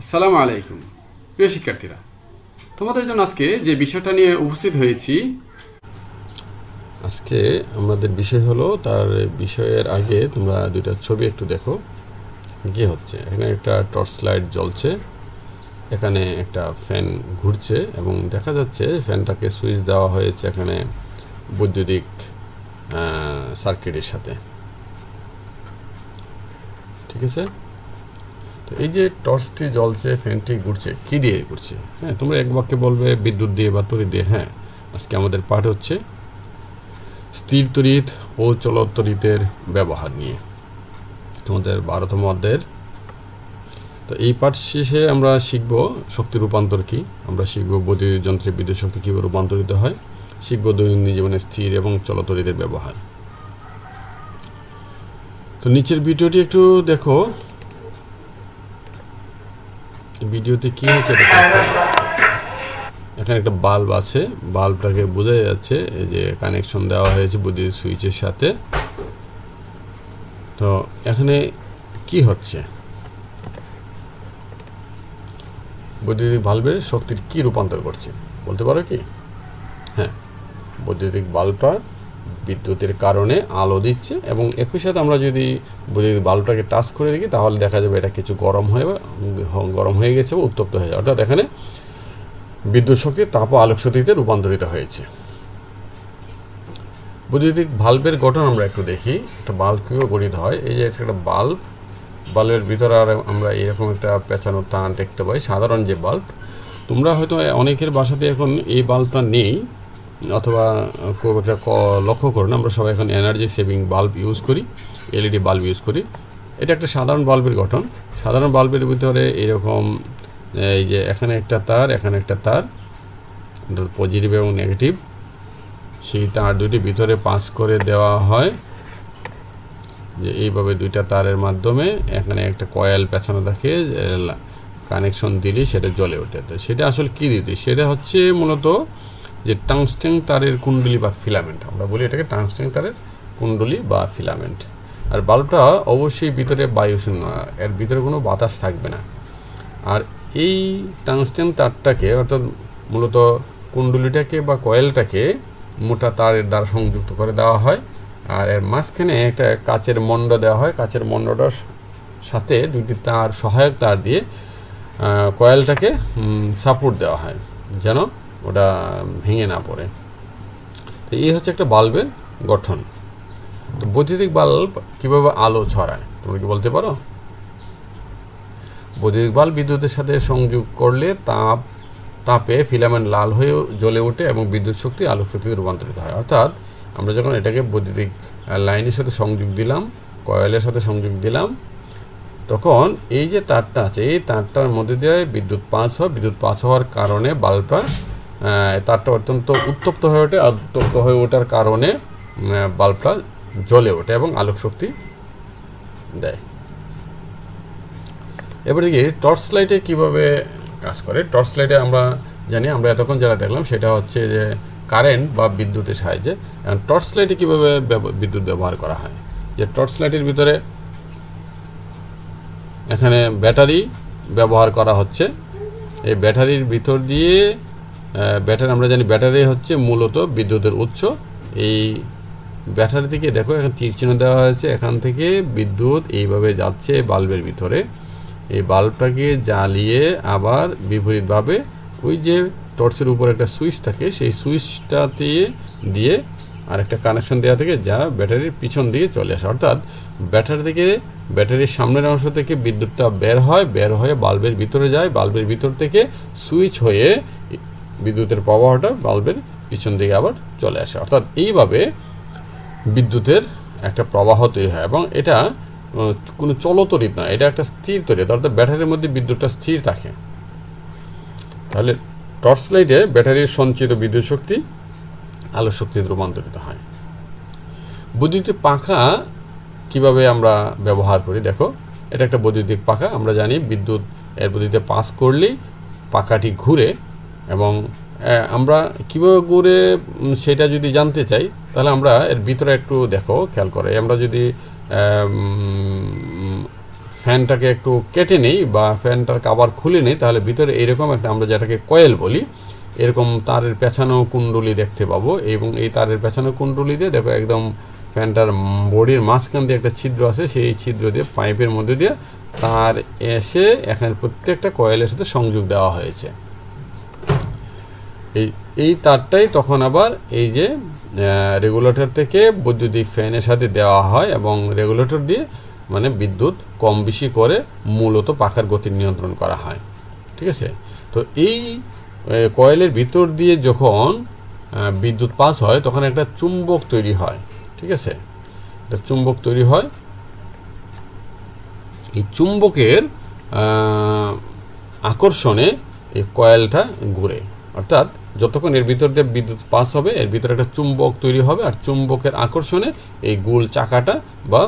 আসসালামু আলাইকুম। প্রিয় শিক্ষার্থীরা, তোমাদের জন্য আজকে যে বিষয়টা নিয়ে উপস্থিত হয়েছি, আজকে আমাদের বিষয় হলো তার বিষয়ের আগে তোমরা দুইটা ছবি একটু দেখো, কি হচ্ছে। এখানে একটা টর্চ লাইট জ্বলছে, এখানে একটা ফ্যান ঘুরছে এবং দেখা যাচ্ছে ফ্যানটাকে সুইচ দেওয়া হয়েছে এখানে বৈদ্যুতিক সার্কিটের সাথে। ঠিক আছে? তো এই যে টর্চটি জ্বলছে, ফ্যানটি ঘুরছে, কী দিয়ে ঘুরছে? হ্যাঁ তোমরা এক বাক্যে বলবে, বিদ্যুৎ দিয়ে বা তড়িৎ দিয়ে। হ্যাঁ আজকে আমাদের পাঠ হচ্ছে স্থির তড়িৎ ও চলৎ তড়িতের ব্যবহার নিয়ে, তোমাদের বারোতম অধ্যায়ের। তো এই পাঠ শেষে আমরা শিখব শক্তি রূপান্তর কি, আমরা শিখব বৈদ্যুতিক যন্ত্রে বিদ্যুৎ শক্তি কীভাবে রূপান্তরিত হয়, শিখব দৈনন্দিন জীবনে স্থির এবং চলতরিতের ব্যবহার। তো নিচের ভিডিওটি একটু দেখো ভিডিওতে কি হচ্ছে এখানে একটা বাল্ব আছে, বাল্বটাকে বোঝা যাচ্ছে যে কানেকশন দেওয়া হয়েছে বৈদ্যুতিক সুইচের সাথে। তো এখানে কি হচ্ছে? বৈদ্যুতিক বাল্বের শক্তির কি রূপান্তর করছে? বলতে পারো কি? হ্যাঁ বৈদ্যুতিক বাল্বটা বিদ্যুতের কারণে আলো দিচ্ছে এবং একই সাথে আমরা যদি বৈদ্যুতিক বাল্বটাকে টাচ করে দেখি, তাহলে দেখা যাবে এটা কিছু গরম হয়ে গরম হয়ে গেছে উত্তপ্ত হয়ে যাবে অর্থাৎ এখানে বিদ্যুৎ শক্তি তাপ আলোক শক্তিতে রূপান্তরিত হয়েছে। বৈদ্যুতিক বাল্বের গঠন আমরা একটু দেখি। একটা বাল্ব কীভাবে গঠিত হয়? এই যে একটা বাল্ব। বাল্বের ভিতরে আর আমরা এরকম একটা পেঁচানো টান দেখতে পাই, সাধারণ যে বাল্ব। তোমরা হয়তো অনেকের বাসাতে এখন এই বাল্বটা নেই। অথবা খুব একটা লক্ষ্য করুন, আমরা সবাই এখন এনার্জি সেভিং বাল্ব ইউজ করি এলইডি বাল্ব ইউজ করি। এটা একটা সাধারণ বাল্বের গঠন। সাধারণ বাল্বের ভিতরে এরকম, এই যে এখানে একটা তার, এখানে একটা তার পজিটিভ এবং নেগেটিভ সেই তার দুটি ভিতরে পাস করে দেওয়া হয়। যে এইভাবে দুইটা তারের মাধ্যমে এখানে একটা কয়েল পেছানো থাকে কানেকশন দিলে সেটা জ্বলে ওঠে। সেটা আসলে কী দিতে? সেটা হচ্ছে মূলত যে টাংস্টেন তারের কুণ্ডলি বা ফিলামেন্ট আমরা বলি এটাকে টাংস্টেন তারের কুণ্ডলি বা ফিলামেন্ট আর বাল্বটা অবশ্যই ভিতরে বায়ুশূন্য, এর ভিতরে কোনো বাতাস থাকবে না। আর এই টাংস্টেন তারটাকে, অর্থাৎ মূলত কুণ্ডলিটাকে বা কয়েলটাকে মোটা তারের দ্বারা সংযুক্ত করে দেওয়া হয়। আর এর মাঝখানে একটা কাচের মণ্ড দেওয়া হয়। কাচের মণ্ডটার সাথে দুটি তার, সহায়ক তার দিয়ে কয়েলটাকে সাপোর্ট দেওয়া হয়। যেন ওটা ভেঙে না পড়ে। তো এই হচ্ছে একটা বাল্বের গঠন। তো বৈদ্যুতিক বাল্ব কীভাবে আলো ছড়ায়, তোমরা কি বলতে পারো? বৈদ্যুতিক বাল্ব বিদ্যুতের সাথে সংযোগ করলে তাপ, তাপে ফিলামেন্ট লাল হয়ে জ্বলে ওঠে এবং বিদ্যুৎ শক্তি আলোক শক্তিতে রূপান্তরিত হয়। অর্থাৎ আমরা যখন এটাকে বৈদ্যুতিক লাইনের সাথে সংযোগ দিলাম, কয়েলের সাথে সংযোগ দিলাম, তখন এই যে তারটা আছে, এই তারটার মধ্যে দিয়ে বিদ্যুৎ পাস হয়। বিদ্যুৎ পাস হওয়ার কারণে বাল্বটা তারটা অত্যন্ত উত্তপ্ত হয়ে ওঠে উত্তপ্ত হয়ে ওঠার কারণে বাল্বটা জ্বলে ওঠে এবং আলোক শক্তি দেয়। এবার দেখি, টর্চ লাইটে কীভাবে কাজ করে? টর্চ লাইটে আমরা জানি, আমরা এতক্ষণ যারা দেখলাম, সেটা হচ্ছে যে কারেন্ট বা বিদ্যুতের সাহায্যে টর্চ লাইটে কীভাবে বিদ্যুৎ ব্যবহার করা হয়? যে টর্চ লাইটের ভিতরে এখানে ব্যাটারি ব্যবহার করা হচ্ছে। এই ব্যাটারির ভিতর দিয়ে ব্যাটারি, আমরা জানি ব্যাটারি হচ্ছে মূলত বিদ্যুতের উৎস। এই ব্যাটারি থেকে দেখো, এখন তীর চিহ্ন দেওয়া হয়েছে। এখান থেকে বিদ্যুৎ এইভাবে যাচ্ছে বাল্বের ভিতরে। এই বাল্বটাকে জ্বালিয়ে আবার বিপরীতভাবে ওই যে টর্চের উপর একটা সুইচ থাকে, সেই সুইচটাতে দিয়ে আর একটা কানেকশন দেওয়া থেকে, যা ব্যাটারির পিছন দিকে চলে আসে। অর্থাৎ ব্যাটারি থেকে ব্যাটারির সামনের অংশ থেকে বিদ্যুৎটা বের হয়, বের হয়ে বাল্বের ভিতরে যায়। বাল্বের ভিতর থেকে সুইচ হয়ে বিদ্যুতের প্রবাহটা বাল্বের পিছন দিকে আবার চলে আসে। অর্থাৎ এইভাবে বিদ্যুতের একটা প্রবাহ তৈরি হয় এবং এটা কোনো চলতরিত নয় এটা একটা স্থির তরিত অর্থাৎ ব্যাটারির মধ্যে বিদ্যুৎটা স্থির থাকে। তাহলে টর্চ লাইটে ব্যাটারির সঞ্চিত বিদ্যুৎ শক্তি আলো শক্তিতে রূপান্তরিত হয়। বৈদ্যুতিক পাখা কীভাবে আমরা ব্যবহার করি? দেখো, এটা একটা বৈদ্যুতিক পাখা। আমরা জানি বিদ্যুৎ এর বৈদ্যুতিতে পাস করলেই পাখাটি ঘুরে এবং আমরা কীভাবে ঘুরে সেটা যদি জানতে চাই, তাহলে আমরা এর ভিতরে একটু দেখো, খেয়াল করে। আমরা যদি ফ্যানটাকে একটু কেটে নেই বা ফ্যানটার কাবার খুলে নেই, তাহলে ভিতরে এরকম একটা আমরা যেটাকে কয়েল বলি, এরকম তারের পেছানো কুণ্ডলি দেখতে পাবো এবং এই তারের পেছানো কুণ্ডলিতে দেখো একদম ফ্যানটার বডির মাঝখান দিয়ে একটা ছিদ্র আছে, সেই ছিদ্র দিয়ে, পাইপের মধ্যে দিয়ে তার এসে এখানে প্রত্যেকটা কয়েলের সাথে সংযোগ দেওয়া হয়েছে। এই এই তারটাই তখন আবার এই যে রেগুলেটর থেকে বৈদ্যুতিক ফ্যানের সাথে দেওয়া হয় এবং রেগুলেটর দিয়ে মানে বিদ্যুৎ কম বেশি করে মূলত পাখার গতি নিয়ন্ত্রণ করা হয়। ঠিক আছে? তো এই কয়েলের ভিতর দিয়ে যখন বিদ্যুৎ পাস হয়, তখন একটা চুম্বক তৈরি হয়। ঠিক আছে? একটা চুম্বক তৈরি হয়। এই চুম্বকের আকর্ষণে এই কয়েলটা ঘুরে। অর্থাৎ যতক্ষণ এর ভিতর দিয়ে বিদ্যুৎ পাস হবে, এর ভিতরে একটা চুম্বক তৈরি হবে আর চুম্বকের আকর্ষণে এই গোল চাকাটা বা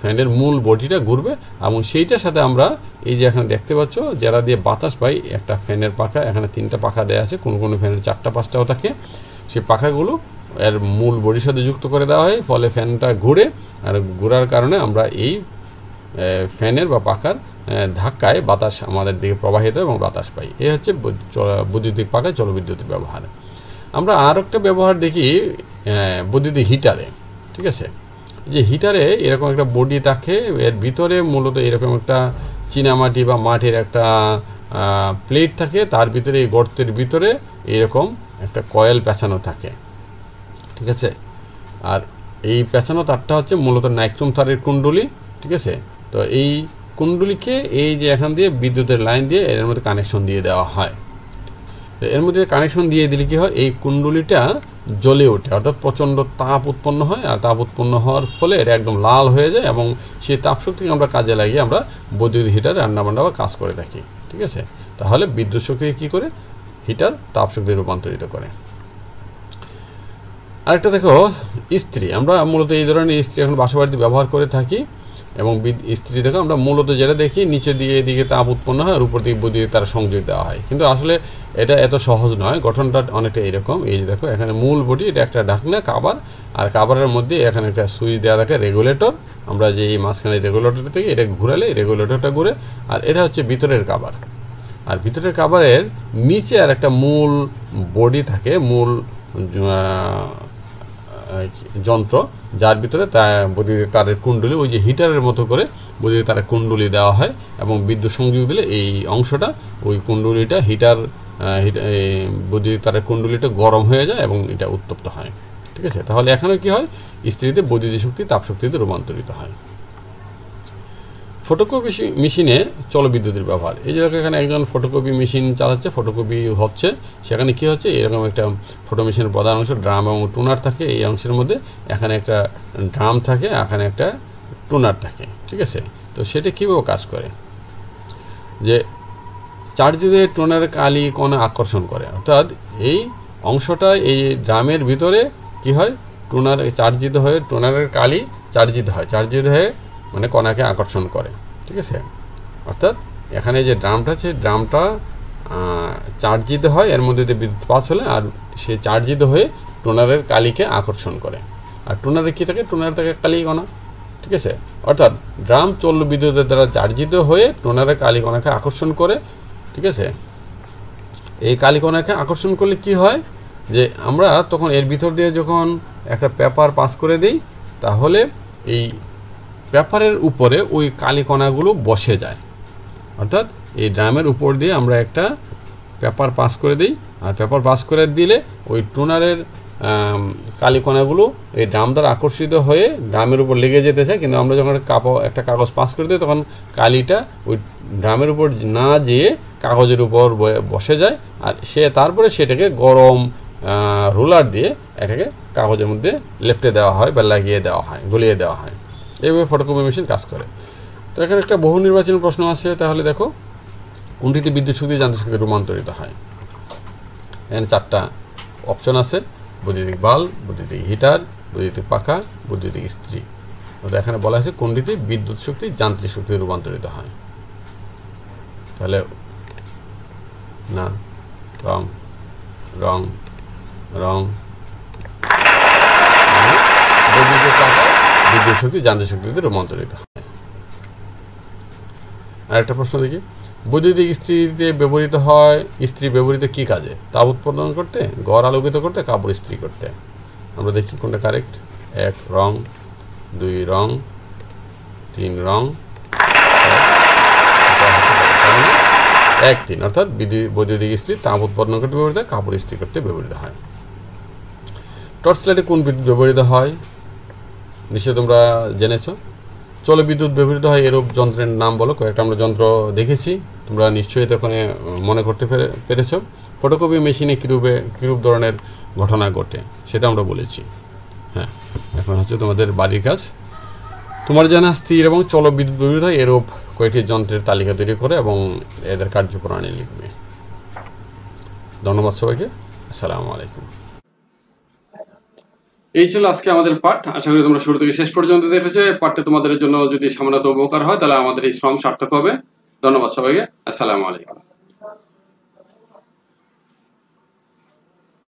ফ্যানের মূল বডিটা ঘুরবে এবং সেইটার সাথে আমরা এই যে এখানে দেখতে পাচ্ছ, যারা দিয়ে বাতাস পাই একটা ফ্যানের পাখা, এখানে তিনটা পাখা দেওয়া আছে, কোনো কোনো ফ্যানের চারটা পাঁচটাও থাকে। সেই পাখাগুলো এর মূল বডির সাথে যুক্ত করে দেওয়া হয়, ফলে ফ্যানটা ঘুরে আর ঘোরার কারণে আমরা এই ফ্যানের বা পাখার ধাক্কায় বাতাস আমাদের দিকে প্রবাহিত এবং বাতাস পাই এ হচ্ছে বৈদ্যুতিক পাখায় জলবিদ্যুতের ব্যবহার। আমরা আর একটা ব্যবহার দেখি বৈদ্যুতিক হিটারে, ঠিক আছে? যে হিটারে এরকম একটা বডি থাকে, এর ভিতরে মূলত এরকম একটা চীনামাটি বা মাটির একটা প্লেট থাকে, তার ভিতরে, এই গর্তের ভিতরে এরকম একটা কয়েল পেঁচানো থাকে, ঠিক আছে? আর এই পেঁচানো তারটা হচ্ছে মূলত নাইক্রোম তারের কুণ্ডলি, ঠিক আছে? তো এই কুণ্ডলিকে এই যে এখান দিয়ে বিদ্যুতের লাইন দিয়ে এর মধ্যে কানেকশন দিয়ে দেওয়া হয়। এর মধ্যে কানেকশন দিয়ে দিলে কি হয়? এই কুণ্ডলিটা জ্বলে ওঠে, অর্থাৎ প্রচণ্ড তাপ উৎপন্ন হয়, আর তাপ উৎপন্ন হওয়ার ফলে এটা একদম লাল হয়ে যায় এবং সেই তাপশক্তিকে আমরা কাজে লাগিয়ে আমরা বৈদ্যুতিক হিটার, রান্নাবান্না বা কাজ করে থাকি, ঠিক আছে? তাহলে বিদ্যুৎ শক্তিকে কী করে? হিটার তাপশক্তি রূপান্তরিত করে। আরেকটা দেখো, ইস্ত্রি। আমরা মূলত এই ধরনের ইস্ত্রি এখন বাসাবাড়িতে ব্যবহার করে থাকি। এবং স্ত্রী থেকে আমরা মূলত যেটা দেখি, নিচে দিয়ে এদিকে তাপ উৎপন্ন হয় আর উপর দিকে বুদিকে তার সংযোগ দেওয়া হয়। কিন্তু আসলে এটা এত সহজ নয়, গঠনটা অনেকটা এরকম। এই যে দেখো, এখানে মূল বডি এটা একটা ঢাকনা, কাবার। আর কাবারের মধ্যে এখানে একটা সুইচ দেওয়া থাকে, রেগুলেটর। আমরা যে এই মাঝখানে রেগুলেটর থেকে এটা ঘুরালে রেগুলেটরটা ঘুরে, আর এটা হচ্ছে ভিতরের কাবার। আর ভিতরের কাবারের নিচে আর একটা মূল বডি থাকে, মূল যন্ত্র, যার ভিতরে বৈদ্যুতিক তারের কুণ্ডলি, ওই যে হিটারের মতো করে বৈদ্যুতিক তারের কুণ্ডলি দেওয়া হয় এবং বিদ্যুৎ সংযোগ দিলে এই অংশটা, ওই কুণ্ডলিটা হিটার বৈদ্যুতিক তারের কুণ্ডলিটা গরম হয়ে যায় এবং এটা উত্তপ্ত হয়। ঠিক আছে? তাহলে এখানে কি হয়? স্ত্রীতে বৈদ্যুতিক শক্তি, তাপশক্তিতে রূপান্তরিত হয়। ফটোকপি মেশিনে চলবিদ্যুতের ব্যবহার। এই যে এখানে একজন ফটোকপি মেশিন চালাচ্ছে ফটোকপি হচ্ছে, সেখানে কি হচ্ছে? এরকম একটা ফটো মেশিনের প্রধান অংশ ড্রাম এবং টুনার থাকে, এই অংশের মধ্যে এখানে একটা ড্রাম থাকে, এখানে একটা টুনার থাকে, ঠিক আছে? তো সেটা কীভাবে কাজ করে? যে চার্জিতে টোনারের কালি কোন আকর্ষণ করে। অর্থাৎ এই অংশটা এই ড্রামের ভিতরে কি হয়? টোনার চার্জিত হয়ে টোনারের কালি চার্জিত হয়। চার্জিত হয়ে মানে কণাকে আকর্ষণ করে, ঠিক আছে? অর্থাৎ এখানে যে ড্রামটা আছে, ড্রামটা চার্জিত হয়, এর মধ্যে দিয়ে বিদ্যুৎ পাস হলে আর সে চার্জিত হয়ে টোনারের কালিকে আকর্ষণ করে। আর টোনারে কী থাকে? টোনার থাকে কালি কণা, ঠিক আছে? অর্থাৎ ড্রাম চল্ল বিদ্যুতের দ্বারা চার্জিত হয়ে টোনারের কালি কণাকে আকর্ষণ করে, ঠিক আছে? এই কালি কণাকে আকর্ষণ করলে কি হয়? যে আমরা তখন এর ভিতর দিয়ে যখন একটা পেপার পাস করে দিই, তাহলে এই পেপারের উপরে ওই কালিকণাগুলো বসে যায়। অর্থাৎ এই ড্রামের উপর দিয়ে আমরা একটা পেপার পাস করে দিই। আর পেপার পাস করে দিলে ওই টোনারের কালিকণাগুলো এই ড্রাম দ্বারা আকর্ষিত হয়ে ড্রামের উপর লেগে যেতে চায়। কিন্তু আমরা যখন একটা কাগজ পাস করে দিই, তখন কালিটা ওই ড্রামের উপর না যেয়ে কাগজের উপর বসে যায়। আর সে তারপরে সেটাকে গরম রোলার দিয়ে এটাকে কাগজের মধ্যে লেপটে দেওয়া হয় বা লাগিয়ে দেওয়া হয়, গলিয়ে দেওয়া হয়। এইভাবে ফটোকপি মেশিন কাজ করে। তো এখানে একটা বহু নির্বাচনী প্রশ্ন আছে, তাহলে দেখো, কোনটিতে বিদ্যুৎ শক্তি যান্ত্রিক শক্তি রূপান্তরিত হয়? এখানে চারটা অপশন আছে, বৈদ্যুতিক বাল্ব, বৈদ্যুতিক হিটার বৈদ্যুতিক পাখা, বৈদ্যুতিক স্ত্রী এখানে বলা হয়েছে কোনটিতে বিদ্যুৎ শক্তি যান্ত্রিক শক্তি রূপান্তরিত হয়। তাহলে, না, রং রং রং বৈদ্যুতিক পাখা বিদ্যুৎ শক্তি, যান্ত্রিক শক্তিতে রূপান্তরিত হয়। আর একটা প্রশ্ন দেখি। বৈদ্যুতিক ইস্ত্রিতে ব্যবহৃত হয় ইস্ত্রি ব্যবহৃত কী কাজে? তাপ উৎপাদন করতে, গড় আলোকিত করতে, কাপড় ইস্ত্রি করতে। আমরা দেখি কোনটা কারেক্ট এক রং, দুই রং, তিন রং। এক তিন, অর্থাৎ বৈদ্যুতিক ইস্ত্রি তাপ উৎপাদন করতে, ব্যবহৃত কাপড় ইস্ত্রি করতে ব্যবহৃত হয়। টর্চ লাইটে কোন বিদ্যুৎ ব্যবহৃত হয়? নিশ্চয়ই তোমরা জেনেছো। চলে বিদ্যুৎ ব্যবহৃত হয় এরূপ যন্ত্রের নাম বলো, কয়েকটা আমরা যন্ত্র দেখেছি। তোমরা নিশ্চয়ই তখন মনে করতে পেরে, পেরেছ। ফটোকপি মেশিনে কীরূপে, কীরূপ ধরনের ঘটনা ঘটে, সেটা আমরা বলেছি। হ্যাঁ এখন হচ্ছে তোমাদের বাড়ির কাজ। তোমার জানা স্থির এবং চল বিদ্যুৎ ব্যবহৃত হয় এরূপ কয়েকটি যন্ত্রের তালিকা তৈরি করে এবং এদের কার্যপ্রণালী লিখবে। ধন্যবাদ সবাইকে। আসসালামু আলাইকুম। এই ছিল আজকে আমাদের পাঠ। আশা করি তোমরা শুরু থেকে শেষ পর্যন্ত দেখেছ। পাঠটা তোমাদের জন্য যদি সামান্য উপকার হয়, তাহলে আমাদের এই শ্রম সার্থক হবে। ধন্যবাদ সবাইকে। আসসালামু আলাইকুম।